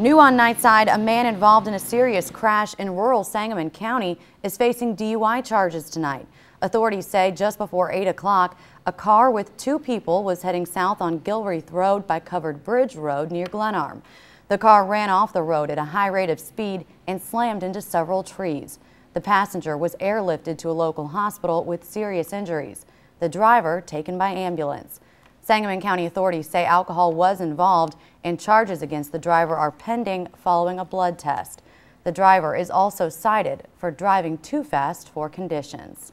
New on Nightside, a man involved in a serious crash in rural Sangamon County is facing DUI charges tonight. Authorities say just before 8 o'clock, a car with two people was heading south on Gilreath Road by Covered Bridge Road near Glenarm. The car ran off the road at a high rate of speed and slammed into several trees. The passenger was airlifted to a local hospital with serious injuries. The driver taken by ambulance. Sangamon County authorities say alcohol was involved and charges against the driver are pending following a blood test. The driver is also cited for driving too fast for conditions.